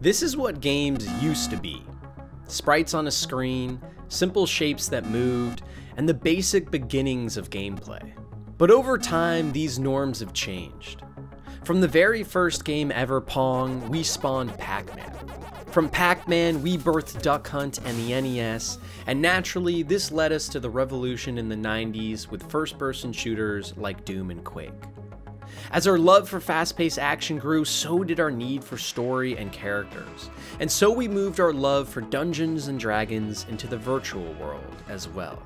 This is what games used to be. Sprites on a screen, simple shapes that moved, and the basic beginnings of gameplay. But over time, these norms have changed. From the very first game ever, Pong, we spawned Pac-Man. From Pac-Man, we birthed Duck Hunt and the NES, and naturally, this led us to the revolution in the 90s with first-person shooters like Doom and Quake. As our love for fast paced action grew, so did our need for story and characters. And so we moved our love for Dungeons and Dragons into the virtual world as well.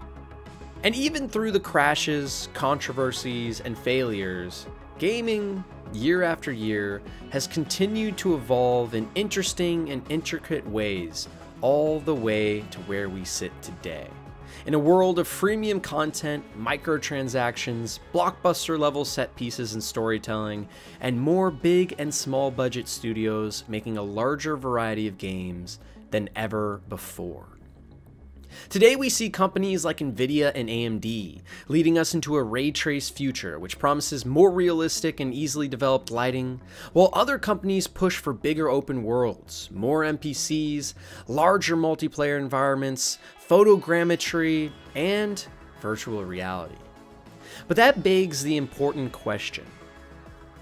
And even through the crashes, controversies, and failures, gaming, year after year, has continued to evolve in interesting and intricate ways, all the way to where we sit today. In a world of freemium content, microtransactions, blockbuster level set pieces and storytelling, and more big and small budget studios making a larger variety of games than ever before. Today we see companies like Nvidia and AMD leading us into a ray trace future which promises more realistic and easily developed lighting, while other companies push for bigger open worlds, more NPCs, larger multiplayer environments, photogrammetry, and virtual reality. But that begs the important question,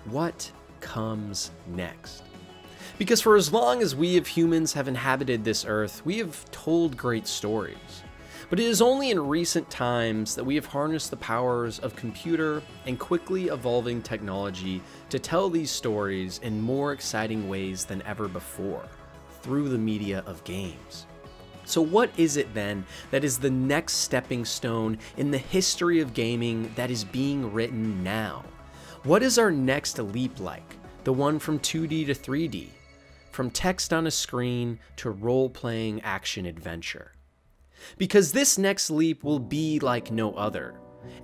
what comes next? Because for as long as we of humans have inhabited this earth, we have told great stories. But it is only in recent times that we have harnessed the powers of computer and quickly evolving technology to tell these stories in more exciting ways than ever before, through the media of games. So what is it then that is the next stepping stone in the history of gaming that is being written now? What is our next leap like? The one from 2D to 3D? From text on a screen to role playing action adventure. Because this next leap will be like no other.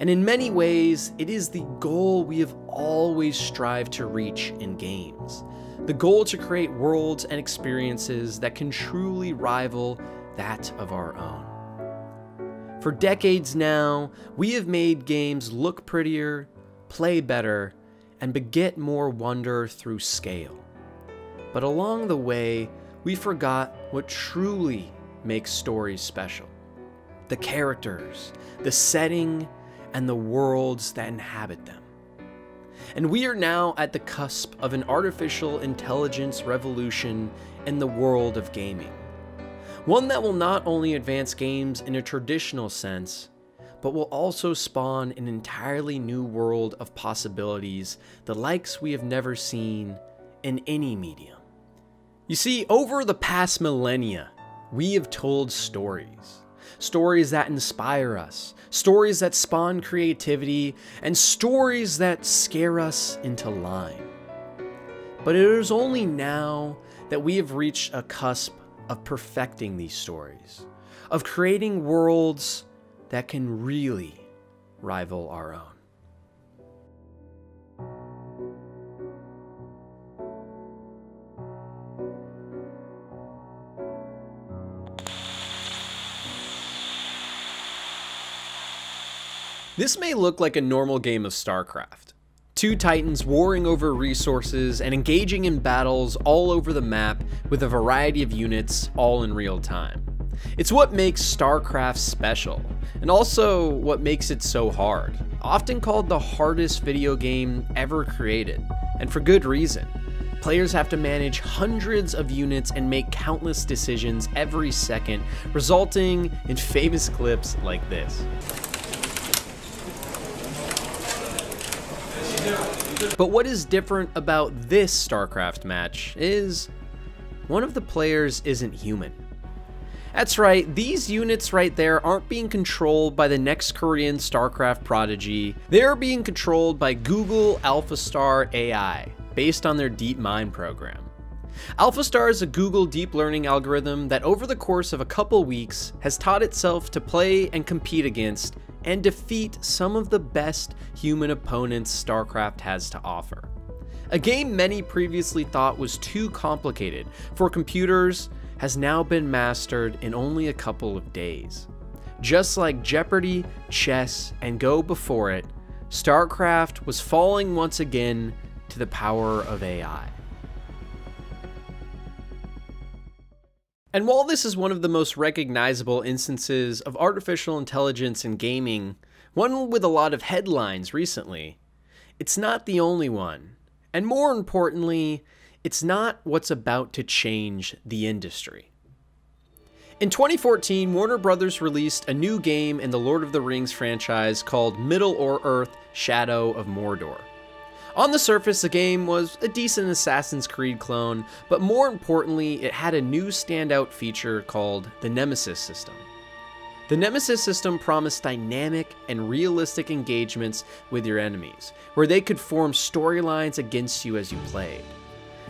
And in many ways, it is the goal we have always strived to reach in games. The goal to create worlds and experiences that can truly rival that of our own. For decades now, we have made games look prettier, play better, and beget more wonder through scale. But along the way, we forgot what truly makes stories special the characters, the setting, and the worlds that inhabit them. And we are now at the cusp of an artificial intelligence revolution in the world of gaming. One that will not only advance games in a traditional sense, but will also spawn an entirely new world of possibilities, the likes we have never seen in any medium. You see, over the past millennia, we have told stories. Stories that inspire us, stories that spawn creativity, and stories that scare us into line. But it is only now that we have reached a cusp of perfecting these stories, of creating worlds that can really rival our own. This may look like a normal game of StarCraft. Two titans warring over resources and engaging in battles all over the map with a variety of units all in real time. It's what makes StarCraft special, and also what makes it so hard. Often called the hardest video game ever created, and for good reason. Players have to manage hundreds of units and make countless decisions every second, resulting in famous clips like this. But what is different about this StarCraft match is one of the players isn't human. That's right, these units right there aren't being controlled by the next Korean StarCraft prodigy, they're being controlled by Google AlphaStar AI, based on their DeepMind program. AlphaStar is a Google deep learning algorithm that over the course of a couple weeks has taught itself to play and compete against and defeat some of the best human opponents StarCraft has to offer. A game many previously thought was too complicated for computers has now been mastered in only a couple of days. Just like Jeopardy, chess, and Go before it, StarCraft was falling once again to the power of AI. And while this is one of the most recognizable instances of artificial intelligence in gaming, one with a lot of headlines recently, it's not the only one. And more importantly, it's not what's about to change the industry. In 2014, Warner Brothers released a new game in the Lord of the Rings franchise called Middle or Earth Shadow of Mordor. On the surface, the game was a decent Assassin's Creed clone, but more importantly, it had a new standout feature called the Nemesis system. The Nemesis system promised dynamic and realistic engagements with your enemies, where they could form storylines against you as you played.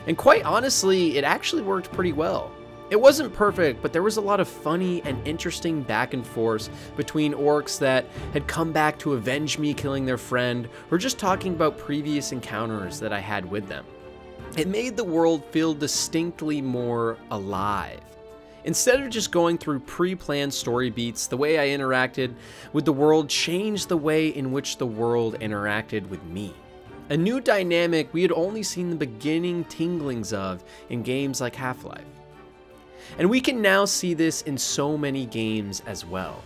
And quite honestly, it actually worked pretty well. It wasn't perfect, but there was a lot of funny and interesting back and forth between orcs that had come back to avenge me killing their friend, or just talking about previous encounters that I had with them. It made the world feel distinctly more alive. Instead of just going through pre planned story beats, the way I interacted with the world changed the way in which the world interacted with me. A new dynamic we had only seen the beginning tinglings of in games like Half Life. And we can now see this in so many games as well.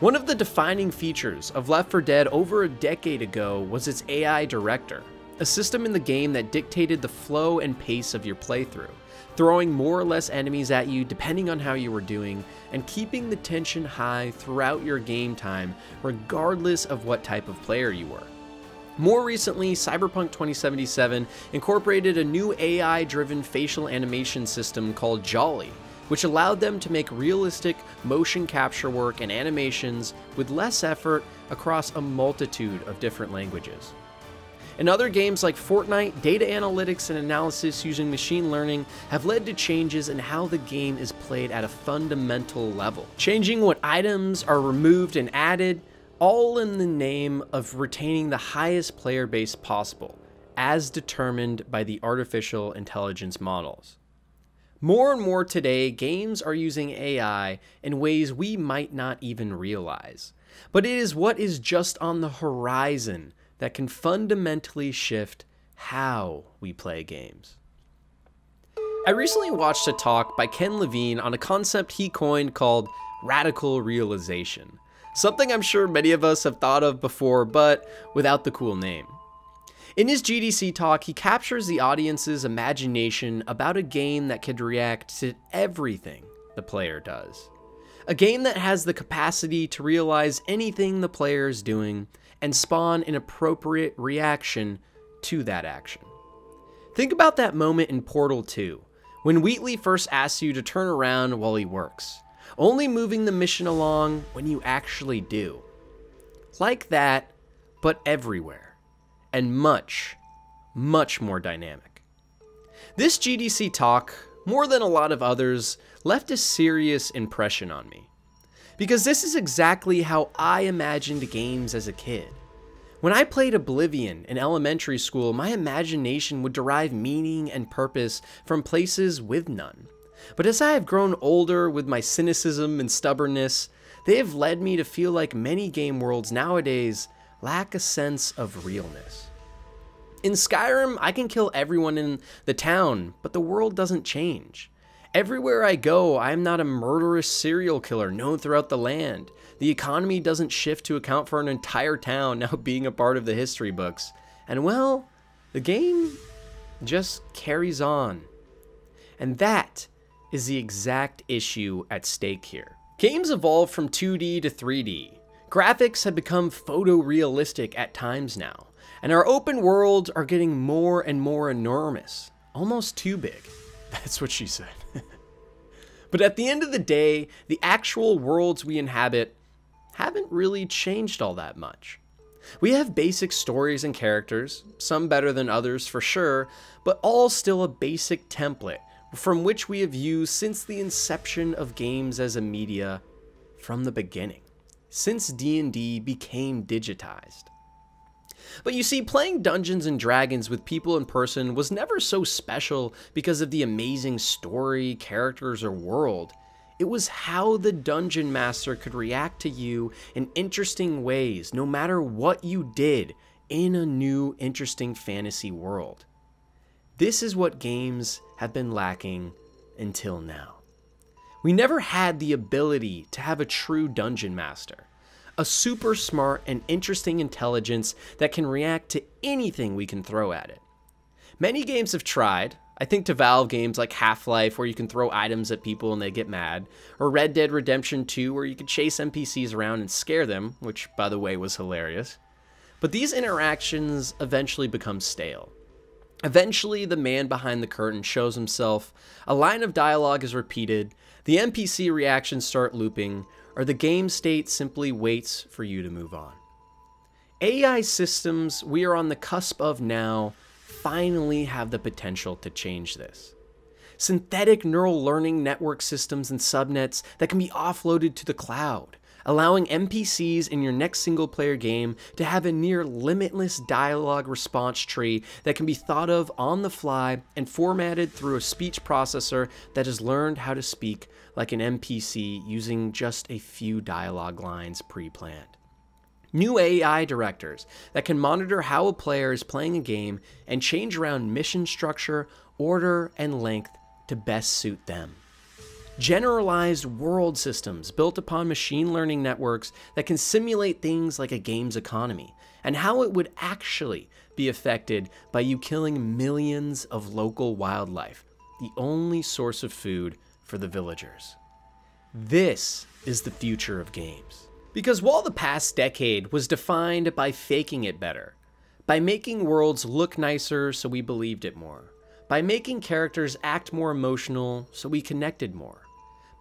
One of the defining features of Left 4 Dead over a decade ago was its AI director, a system in the game that dictated the flow and pace of your playthrough, throwing more or less enemies at you depending on how you were doing, and keeping the tension high throughout your game time regardless of what type of player you were. More recently, Cyberpunk 2077 incorporated a new AI driven facial animation system called JALI, which allowed them to make realistic motion capture work and animations with less effort across a multitude of different languages. In other games like Fortnite, data analytics and analysis using machine learning have led to changes in how the game is played at a fundamental level, changing what items are removed and added, all in the name of retaining the highest player base possible, as determined by the artificial intelligence models. More and more today, games are using AI in ways we might not even realize. But it is what is just on the horizon that can fundamentally shift how we play games. I recently watched a talk by Ken Levine on a concept he coined called radical realization. Something I'm sure many of us have thought of before, but without the cool name. In his GDC talk, he captures the audience's imagination about a game that could react to everything the player does. A game that has the capacity to realize anything the player is doing and spawn an appropriate reaction to that action. Think about that moment in Portal 2, when Wheatley first asks you to turn around while he works only moving the mission along when you actually do. Like that, but everywhere, and much, much more dynamic. This GDC talk, more than a lot of others, left a serious impression on me. Because this is exactly how I imagined games as a kid. When I played Oblivion in elementary school, my imagination would derive meaning and purpose from places with none. But as I have grown older with my cynicism and stubbornness, they have led me to feel like many game worlds nowadays lack a sense of realness. In Skyrim, I can kill everyone in the town, but the world doesn't change. Everywhere I go, I am not a murderous serial killer known throughout the land. The economy doesn't shift to account for an entire town now being a part of the history books. And well, the game just carries on. And that is the exact issue at stake here. Games evolve from 2D to 3D. Graphics have become photorealistic at times now, and our open worlds are getting more and more enormous, almost too big. That's what she said. but at the end of the day, the actual worlds we inhabit haven't really changed all that much. We have basic stories and characters, some better than others for sure, but all still a basic template from which we have used since the inception of games as a media from the beginning, since D&D became digitized. But you see, playing Dungeons and Dragons with people in person was never so special because of the amazing story, characters, or world. It was how the dungeon master could react to you in interesting ways, no matter what you did in a new, interesting fantasy world. This is what games have been lacking until now. We never had the ability to have a true dungeon master, a super smart and interesting intelligence that can react to anything we can throw at it. Many games have tried, I think to Valve games like Half Life, where you can throw items at people and they get mad, or Red Dead Redemption 2, where you can chase NPCs around and scare them, which, by the way, was hilarious. But these interactions eventually become stale. Eventually, the man behind the curtain shows himself, a line of dialogue is repeated, the NPC reactions start looping, or the game state simply waits for you to move on. AI systems we are on the cusp of now finally have the potential to change this. Synthetic neural learning network systems and subnets that can be offloaded to the cloud, allowing NPCs in your next single player game to have a near limitless dialogue response tree that can be thought of on the fly and formatted through a speech processor that has learned how to speak like an NPC using just a few dialogue lines pre planned. New AI directors that can monitor how a player is playing a game and change around mission structure, order, and length to best suit them generalized world systems built upon machine learning networks that can simulate things like a game's economy and how it would actually be affected by you killing millions of local wildlife, the only source of food for the villagers. This is the future of games. Because while the past decade was defined by faking it better, by making worlds look nicer so we believed it more, by making characters act more emotional so we connected more,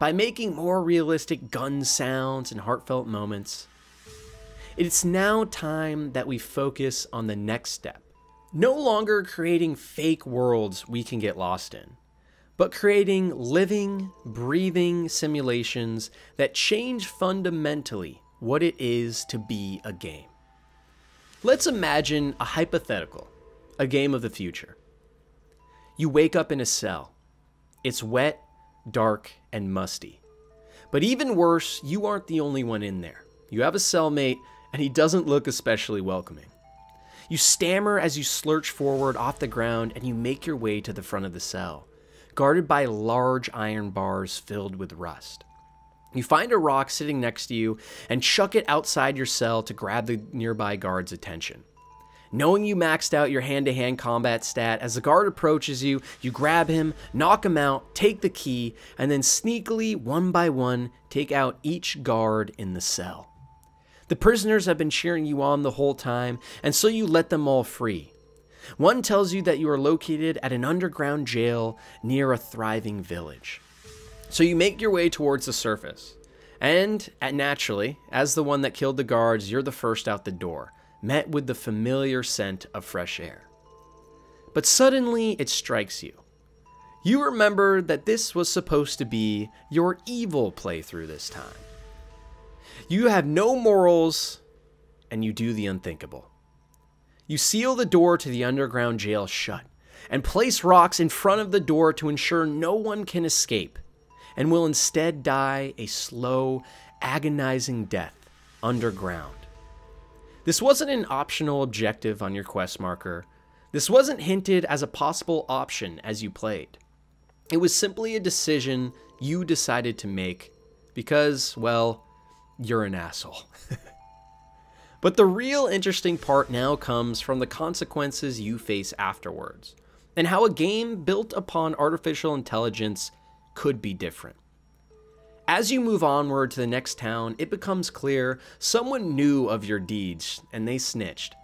by making more realistic gun sounds and heartfelt moments. It's now time that we focus on the next step. No longer creating fake worlds we can get lost in, but creating living, breathing simulations that change fundamentally what it is to be a game. Let's imagine a hypothetical, a game of the future. You wake up in a cell. It's wet, dark, and musty. But even worse, you aren't the only one in there. You have a cellmate, and he doesn't look especially welcoming. You stammer as you lurch forward off the ground and you make your way to the front of the cell, guarded by large iron bars filled with rust. You find a rock sitting next to you and chuck it outside your cell to grab the nearby guard's attention. Knowing you maxed out your hand to hand combat stat, as the guard approaches you, you grab him, knock him out, take the key, and then sneakily, one by one, take out each guard in the cell. The prisoners have been cheering you on the whole time, and so you let them all free. One tells you that you are located at an underground jail near a thriving village. So you make your way towards the surface. And naturally, as the one that killed the guards, you're the first out the door, met with the familiar scent of fresh air. But suddenly it strikes you. You remember that this was supposed to be your evil playthrough this time. You have no morals, and you do the unthinkable. You seal the door to the underground jail shut, and place rocks in front of the door to ensure no one can escape and will instead die a slow, agonizing death underground. This wasn't an optional objective on your quest marker. This wasn't hinted as a possible option as you played. It was simply a decision you decided to make because, well, you're an asshole. but the real interesting part now comes from the consequences you face afterwards, and how a game built upon artificial intelligence could be different. As you move onward to the next town, it becomes clear someone knew of your deeds and they snitched.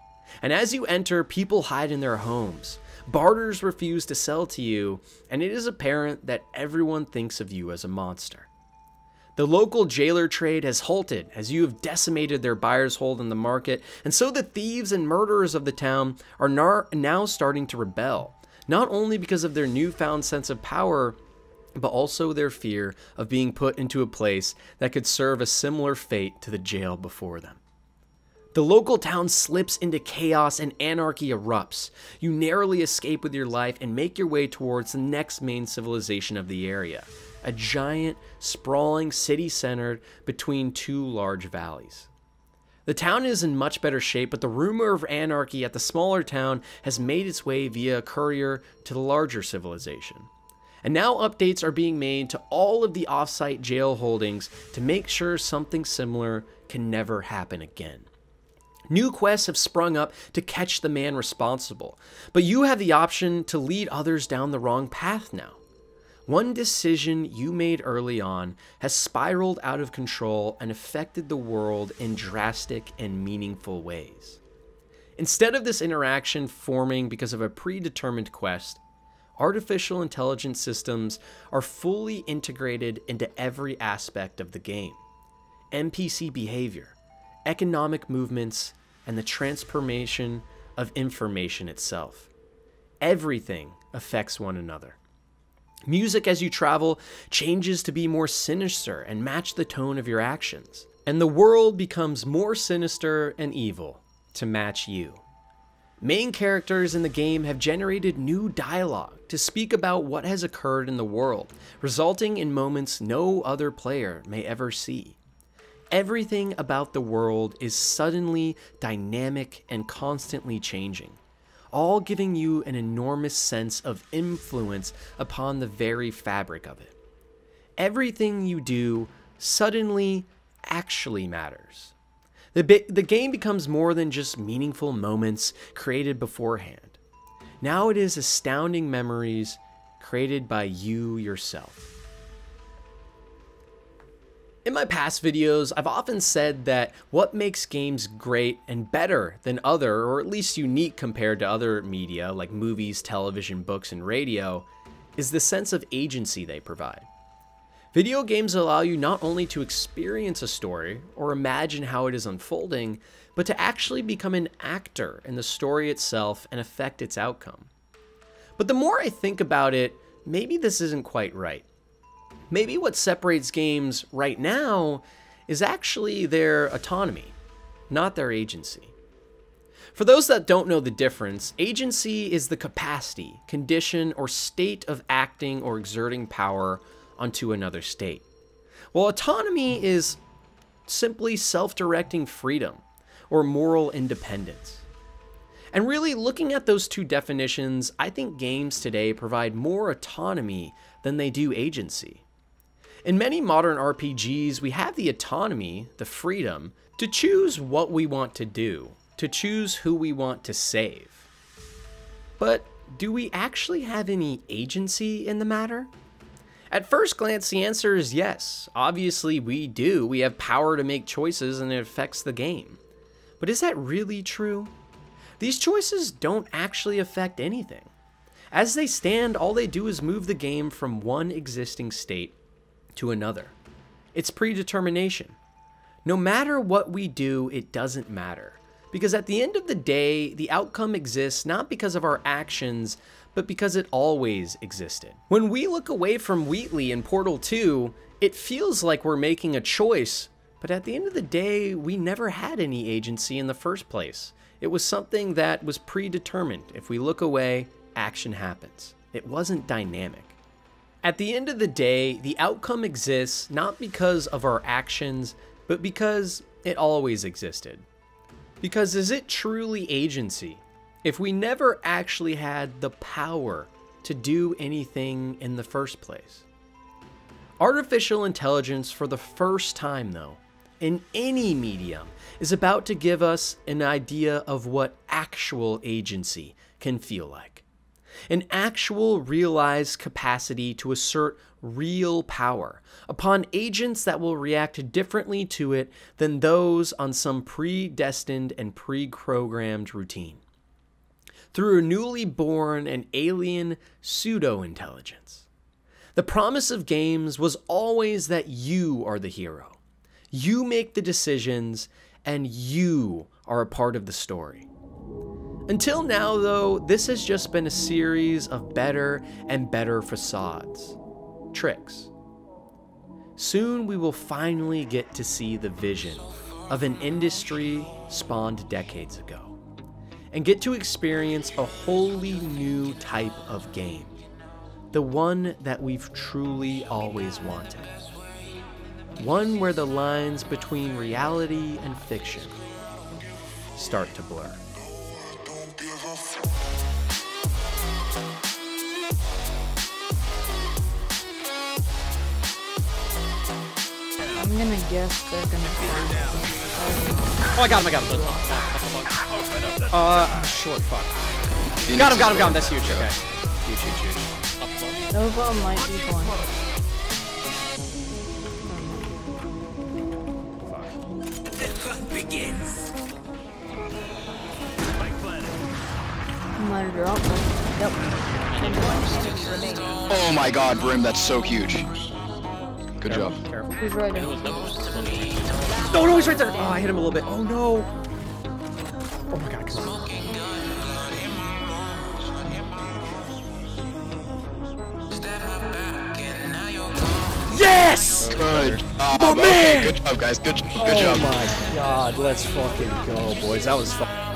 And as you enter, people hide in their homes. Barters refuse to sell to you, and it is apparent that everyone thinks of you as a monster. The local jailer trade has halted as you have decimated their buyer's hold in the market, and so the thieves and murderers of the town are now starting to rebel, not only because of their newfound sense of power, but also their fear of being put into a place that could serve a similar fate to the jail before them. The local town slips into chaos and anarchy erupts. You narrowly escape with your life and make your way towards the next main civilization of the area a giant, sprawling city centered between two large valleys. The town is in much better shape, but the rumor of anarchy at the smaller town has made its way via a courier to the larger civilization. And now updates are being made to all of the offsite jail holdings to make sure something similar can never happen again. New quests have sprung up to catch the man responsible, but you have the option to lead others down the wrong path now. One decision you made early on has spiraled out of control and affected the world in drastic and meaningful ways. Instead of this interaction forming because of a predetermined quest, artificial intelligence systems are fully integrated into every aspect of the game. NPC behavior, economic movements, and the transformation of information itself. Everything affects one another. Music as you travel changes to be more sinister and match the tone of your actions. And the world becomes more sinister and evil to match you. Main characters in the game have generated new dialogue to speak about what has occurred in the world, resulting in moments no other player may ever see. Everything about the world is suddenly dynamic and constantly changing, all giving you an enormous sense of influence upon the very fabric of it. Everything you do suddenly actually matters. The, the game becomes more than just meaningful moments created beforehand. Now it is astounding memories created by you yourself. In my past videos, I've often said that what makes games great and better than other, or at least unique compared to other media like movies, television, books, and radio, is the sense of agency they provide. Video games allow you not only to experience a story or imagine how it is unfolding, but to actually become an actor in the story itself and affect its outcome. But the more I think about it, maybe this isn't quite right. Maybe what separates games right now is actually their autonomy, not their agency. For those that don't know the difference, agency is the capacity, condition, or state of acting or exerting power onto another state. While autonomy is simply self directing freedom or moral independence. And really, looking at those two definitions, I think games today provide more autonomy than they do agency. In many modern RPGs, we have the autonomy, the freedom, to choose what we want to do, to choose who we want to save. But do we actually have any agency in the matter? At first glance, the answer is yes. Obviously, we do. We have power to make choices and it affects the game. But is that really true? These choices don't actually affect anything. As they stand, all they do is move the game from one existing state to another. It's predetermination. No matter what we do, it doesn't matter. Because at the end of the day, the outcome exists not because of our actions, but because it always existed. When we look away from Wheatley in Portal 2, it feels like we're making a choice, but at the end of the day, we never had any agency in the first place. It was something that was predetermined. If we look away, action happens. It wasn't dynamic. At the end of the day, the outcome exists not because of our actions, but because it always existed. Because is it truly agency if we never actually had the power to do anything in the first place? Artificial intelligence, for the first time though, in any medium, is about to give us an idea of what actual agency can feel like an actual realized capacity to assert real power upon agents that will react differently to it than those on some predestined and pre programmed routine. Through a newly born and alien pseudo intelligence. The promise of games was always that you are the hero. You make the decisions, and you are a part of the story. Until now, though, this has just been a series of better and better facades, tricks. Soon we will finally get to see the vision of an industry spawned decades ago and get to experience a wholly new type of game. The one that we've truly always wanted. One where the lines between reality and fiction start to blur. I'm gonna guess they're gonna. Oh, I got him! Oh I got him! Oh. Uh, short fuck. Got him, got him, got him. That's huge. Okay. Huge, huge, huge. Nova might be one. Might have dropped one. Yep. Oh my god, Brim, that's so huge. Good job. Careful. Who's right in? No, no, he's right there. Oh, I hit him a little bit. Oh no. Oh my god, come on. Yes! Good. job. My Okay, man! Good job, guys. Good, good Oh job. my god, let's fucking go, boys. That was fun.